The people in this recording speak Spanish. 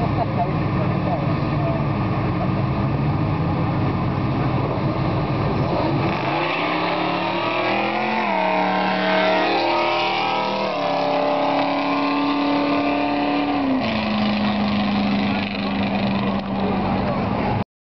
Gracias.